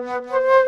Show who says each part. Speaker 1: Música